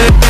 We'll.